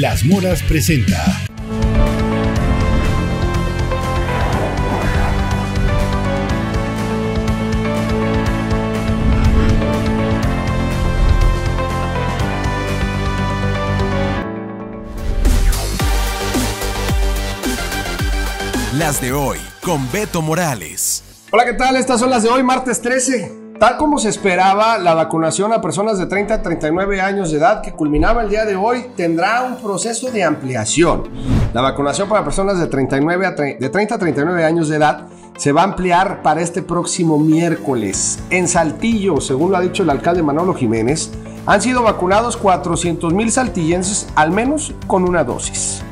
Las Moras presenta. Las de hoy con Beto Morales. Hola, ¿qué tal? Estas son las de hoy, martes 13. Tal como se esperaba, la vacunación a personas de 30 a 39 años de edad que culminaba el día de hoy tendrá un proceso de ampliación. La vacunación para personas de, 39 a de 30 a 39 años de edad se va a ampliar para este próximo miércoles. En Saltillo, según lo ha dicho el alcalde Manolo Jiménez, han sido vacunados 400 mil saltillenses al menos con una dosis.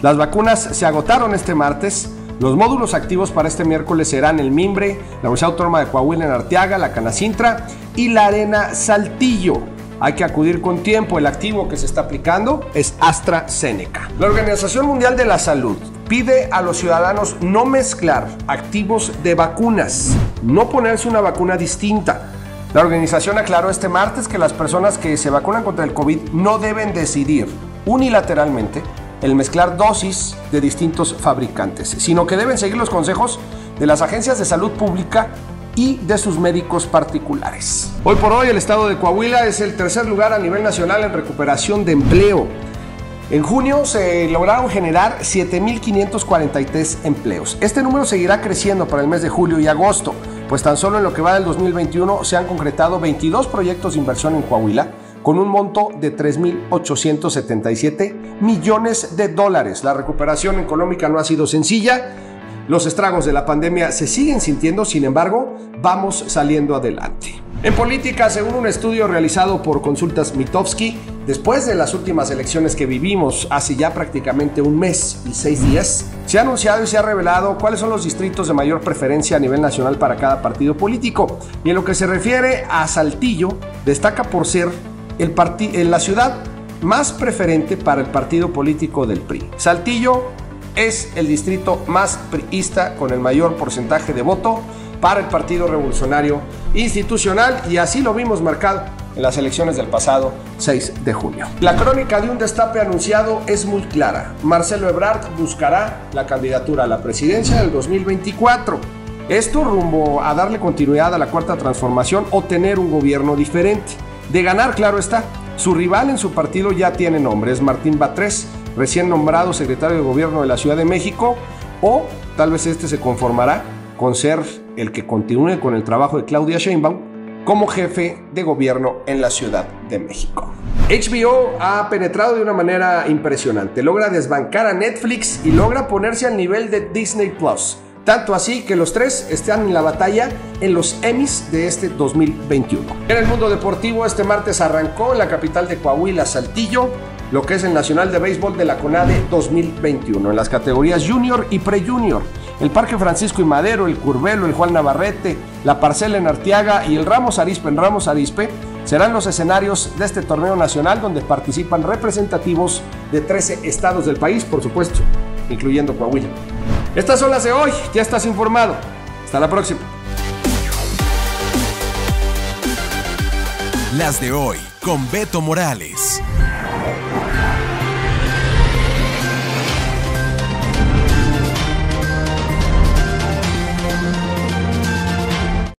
Las vacunas se agotaron este martes los módulos activos para este miércoles serán el Mimbre, la Universidad Autónoma de Coahuila en Arteaga, la Canacintra y la Arena Saltillo. Hay que acudir con tiempo. El activo que se está aplicando es AstraZeneca. La Organización Mundial de la Salud pide a los ciudadanos no mezclar activos de vacunas, no ponerse una vacuna distinta. La organización aclaró este martes que las personas que se vacunan contra el COVID no deben decidir unilateralmente el mezclar dosis de distintos fabricantes, sino que deben seguir los consejos de las agencias de salud pública y de sus médicos particulares. Hoy por hoy el estado de Coahuila es el tercer lugar a nivel nacional en recuperación de empleo. En junio se lograron generar 7.543 empleos. Este número seguirá creciendo para el mes de julio y agosto, pues tan solo en lo que va del 2021 se han concretado 22 proyectos de inversión en Coahuila, con un monto de 3.877 millones de dólares. La recuperación económica no ha sido sencilla. Los estragos de la pandemia se siguen sintiendo, sin embargo, vamos saliendo adelante. En política, según un estudio realizado por Consultas Mitofsky, después de las últimas elecciones que vivimos hace ya prácticamente un mes y seis días, se ha anunciado y se ha revelado cuáles son los distritos de mayor preferencia a nivel nacional para cada partido político. Y en lo que se refiere a Saltillo, destaca por ser el la ciudad más preferente para el partido político del PRI. Saltillo es el distrito más priista con el mayor porcentaje de voto para el Partido Revolucionario Institucional y así lo vimos marcado en las elecciones del pasado 6 de junio. La crónica de un destape anunciado es muy clara. Marcelo Ebrard buscará la candidatura a la presidencia del 2024. Esto rumbo a darle continuidad a la cuarta transformación o tener un gobierno diferente. De ganar, claro está. Su rival en su partido ya tiene nombre, es Martín Batres, recién nombrado secretario de gobierno de la Ciudad de México, o tal vez este se conformará con ser el que continúe con el trabajo de Claudia Sheinbaum como jefe de gobierno en la Ciudad de México. HBO ha penetrado de una manera impresionante, logra desbancar a Netflix y logra ponerse al nivel de Disney Plus. Tanto así que los tres están en la batalla en los Emmys de este 2021. En el mundo deportivo, este martes arrancó en la capital de Coahuila, Saltillo, lo que es el Nacional de Béisbol de la CONADE 2021, en las categorías Junior y Pre-Junior. El Parque Francisco y Madero, el Curvelo, el Juan Navarrete, la Parcela en Arteaga y el Ramos Arispe en Ramos Arispe serán los escenarios de este torneo nacional donde participan representativos de 13 estados del país, por supuesto, incluyendo Coahuila. Estas son las de hoy, ya estás informado. Hasta la próxima. Las de hoy con Beto Morales.